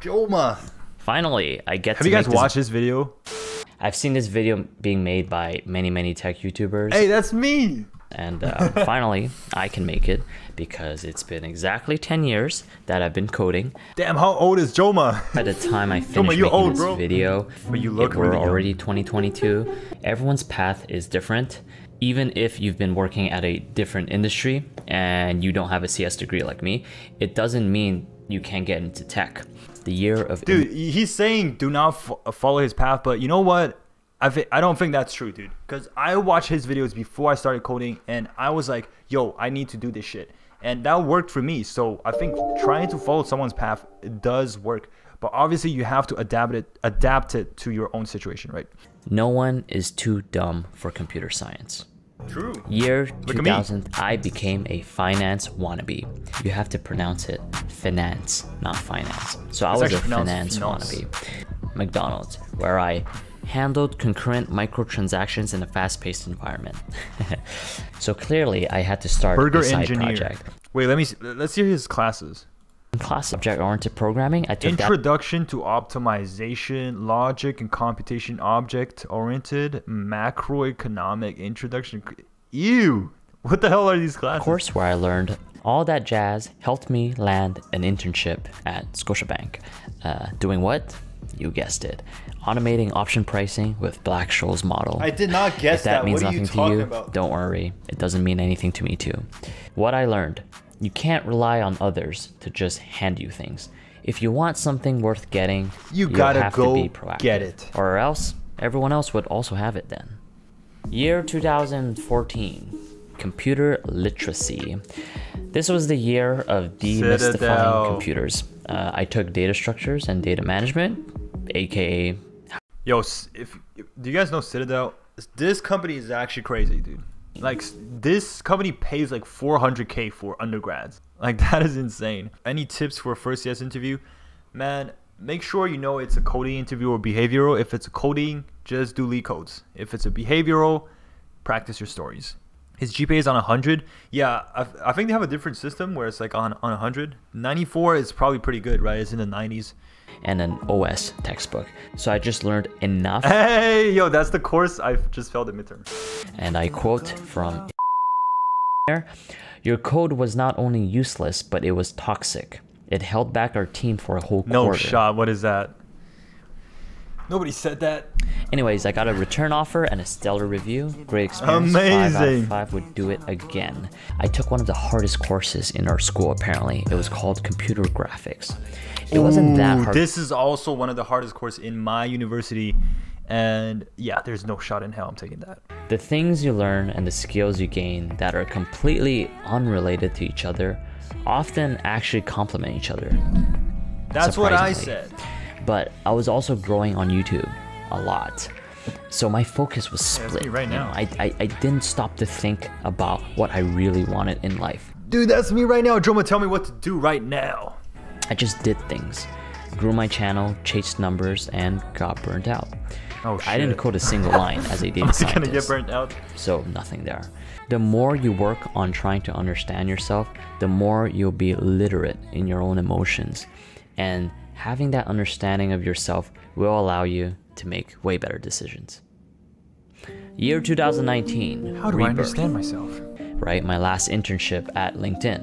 Joma. Finally, I get Have to you guys make this- watched this video? I've seen this video being made by many, many tech YouTubers. Hey, that's me. And uh, finally, I can make it because it's been exactly 10 years that I've been coding. Damn, how old is Joma? By the time I finished you're making old, this bro. video, But you look it were really young. already 2022. Everyone's path is different. Even if you've been working at a different industry and you don't have a CS degree like me, it doesn't mean you can't get into tech. The year of Dude, he's saying do not fo- uh, follow his path, but you know what? I, thi- I don't think that's true, dude. Because I watched his videos before I started coding, and I was like, yo, I need to do this shit. And that worked for me. So I think trying to follow someone's path it does work. But obviously, you have to adapt it, adapt it to your own situation, right? no one is too dumb for computer science. True. Year Look 2000, I became a finance wannabe. You have to pronounce it finance, not finance. So I It's was a finance pronounced wannabe. McDonald's, where I handled concurrent microtransactions in a fast-paced environment. so clearly, I had to start Burger a side engineer. project. Wait, let me. See, let's hear his classes. In class object-oriented programming, I took that Introduction to optimization, logic and computation, object oriented, macroeconomic introduction. Ew! What the hell are these classes? course where I learned all that jazz helped me land an internship at Scotiabank. Uh, doing what? You guessed it. Automating option pricing with Black Scholes model. I did not guess if that, that. means What are you nothing to talking you, about? don't worry. It doesn't mean anything to me too. What I learned, you can't rely on others to just hand you things. If you want something worth getting, You gotta have go to be proactive. get it. Or else everyone else would also have it then. Year 2014, computer literacy. This was the year of demystifying Citadel. computers. Uh, I took data structures and data management, aka Yo, if, if do you guys know Citadel? This company is actually crazy, dude. Like this company pays like 400k for undergrads. Like that is insane. Any tips for a first CS interview? Man, make sure you know it's a coding interview or behavioral. If it's a coding, just do LeetCodes. If it's a behavioral, practice your stories. His GPA is on 100. Yeah, I, I think they have a different system where it's like on on 100. 94 is probably pretty good, right? It's in the 90s. and an OS textbook. So I just learned enough, Hey, yo, that's the course I just failed the midterm. and I quote from there Your code was not only useless, but it was toxic. It held back our team for a whole No quarter. shot. What is that? Nobody said that. Anyways, I got a return offer and a stellar review. Great experience. Five out of five would do it again. I took one of the hardest courses in our school. Apparently, it was called computer graphics. It wasn't that hard. This is also one of the hardest courses in my university, and yeah, there's no shot in hell I'm taking that. The things you learn and the skills you gain that are completely unrelated to each other often actually complement each other. That's what I said. But I was also growing on YouTube a lot. So my focus was that's split. me right you know, now. I, I, I didn't stop to think about what I really wanted in life. Dude, that's me right now. Joma, tell me what to do right now. I just did things. Grew my channel, chased numbers, and got burnt out. Oh, I didn't shit. code a single line as a data I'm gonna get burnt out. so nothing there. The more you work on trying to understand yourself, the more you'll be literate in your own emotions. And having that understanding of yourself will allow you to make way better decisions. Year 2019. How do I understand myself? Right, my last internship at LinkedIn.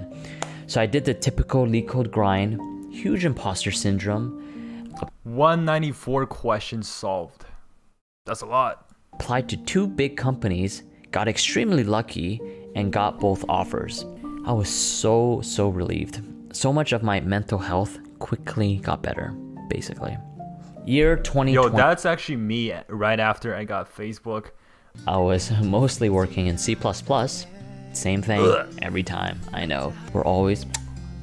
So I did the typical LeetCode grind, huge imposter syndrome, 194 questions solved. That's a lot. applied to two big companies, got extremely lucky, and got both offers. I was so, so relieved. So much of my mental health quickly got better, basically. Year 2020, Yo, that's actually me right after I got Facebook. I was mostly working in C. Same thing Ugh. every time, I know. We're always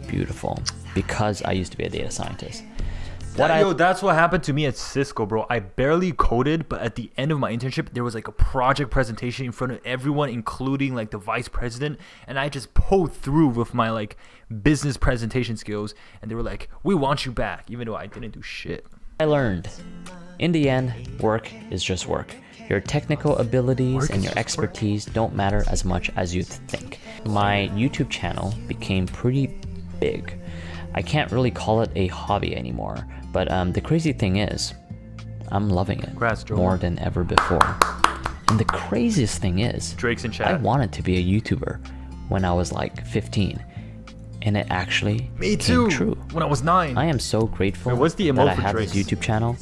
beautiful because I used to be a data scientist. What That- I yo, that's what happened to me at Cisco, bro. I barely coded, but at the end of my internship, there was like a project presentation in front of everyone, including like the vice president, and I just pulled through with my like business presentation skills, and they were like, "We want you back," even though I didn't do shit. I learned. In the end, work is just work. Your technical abilities Work and your just work. expertise don't matter as much as you think. My YouTube channel became pretty big. I can't really call it a hobby anymore. But um, the crazy thing is, I'm loving it Congrats, more than ever before. And the craziest thing is, Drake's in chat. I wanted to be a YouTuber when I was like 15, and it actually Me came too. true. When I was nine. I am so grateful Wait, what's the that I have this YouTube channel.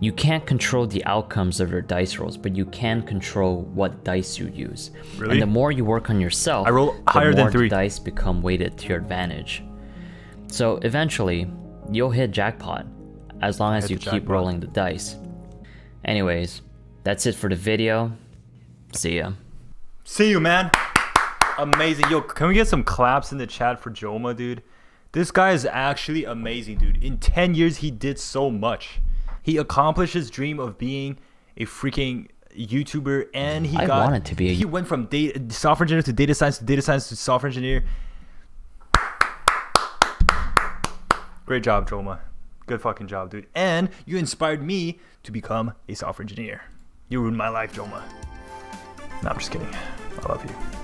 You can't control the outcomes of your dice rolls, but you can control what dice you use. Really? And the more you work on yourself, I roll the higher than more three. the dice become weighted to your advantage. So eventually, you'll hit jackpot as long as you keep jackpot. rolling the dice. Anyways, that's it for the video. See ya. See you, man. Amazing. Yo, can we get some claps in the chat for Joma, dude? This guy is actually amazing, dude. In 10 years, he did so much. He accomplished his dream of being a freaking YouTuber, and he I got. wanted to be a- He went from data, software engineer to data science to data science to software engineer. Great job, Joma. Good fucking job, dude. And you inspired me to become a software engineer. You ruined my life, Joma. No, I'm just kidding. I love you.